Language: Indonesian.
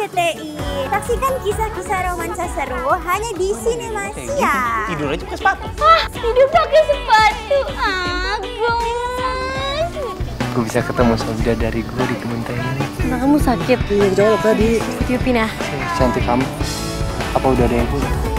RCTI. Saksikan kisah-kisah romansa seru hanya di oh, Sinemasia. Iya, iya, gitu. ya. Tidur aja pakai sepatu. Wah, tidur pakai sepatu. Ah. Gue bisa ketemu Saudara dari gue di kebun ini. Nah, kamu sakit. Iya, jawab tadi. Yuk pindah. Cantik kamu. Apa udah ada yang punya?